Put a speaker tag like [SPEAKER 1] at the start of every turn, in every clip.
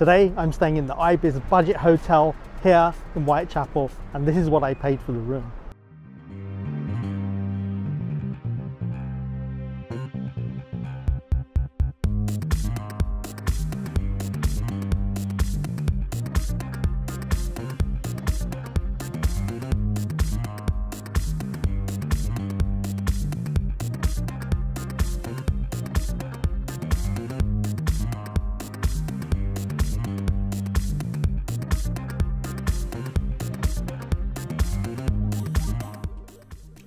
[SPEAKER 1] Today I'm staying in the Ibis Budget Hotel here in Whitechapel and this is what I paid for the room.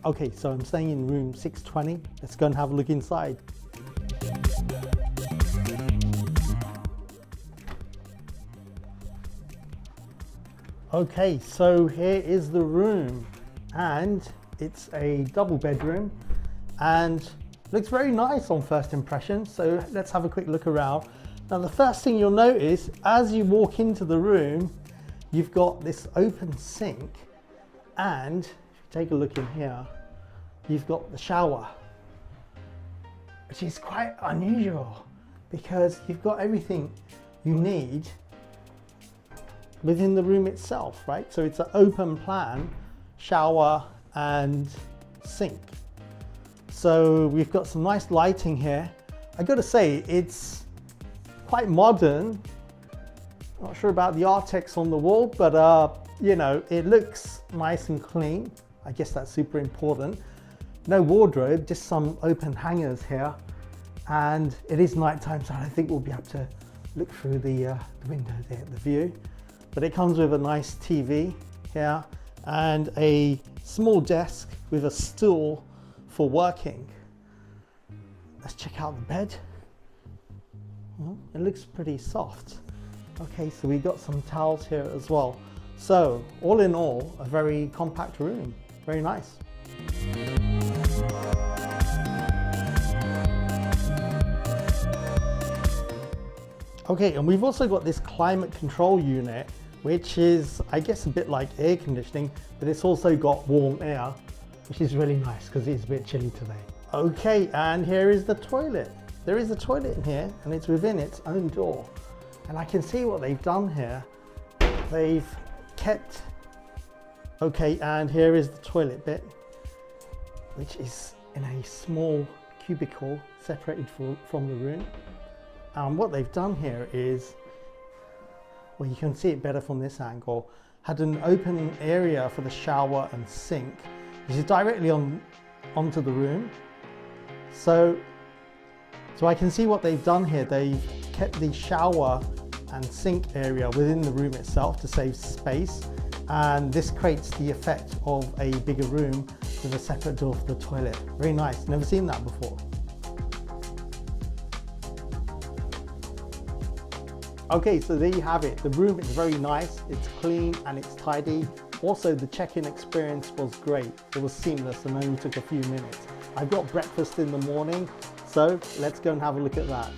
[SPEAKER 1] Okay, so I'm staying in room 620. Let's go and have a look inside. Okay, so here is the room and it's a double bedroom and looks very nice on first impression. So let's have a quick look around. Now the first thing you'll notice as you walk into the room, you've got this open sink and take a look in here, you've got the shower, which is quite unusual because you've got everything you need within the room itself, right? So it's an open plan, shower and sink. So we've got some nice lighting here. I gotta say, it's quite modern. Not sure about the Artex on the wall, but uh, you know, it looks nice and clean. I guess that's super important. No wardrobe, just some open hangers here. And it is nighttime, so I think we'll be able to look through the, uh, the window there at the view. But it comes with a nice TV here and a small desk with a stool for working. Let's check out the bed. Well, it looks pretty soft. Okay, so we got some towels here as well. So all in all, a very compact room. Very nice. Okay, and we've also got this climate control unit, which is, I guess, a bit like air conditioning, but it's also got warm air, which is really nice because it's a bit chilly today. Okay, and here is the toilet. There is a toilet in here, and it's within its own door. And I can see what they've done here. They've kept Okay, and here is the toilet bit, which is in a small cubicle separated from, from the room. And what they've done here is, well, you can see it better from this angle, had an open area for the shower and sink, which is directly on onto the room. So, so I can see what they've done here. They've kept the shower and sink area within the room itself to save space and this creates the effect of a bigger room with a separate door for the toilet. Very nice, never seen that before. Okay, so there you have it. The room is very nice, it's clean and it's tidy. Also, the check-in experience was great. It was seamless and only took a few minutes. I've got breakfast in the morning, so let's go and have a look at that.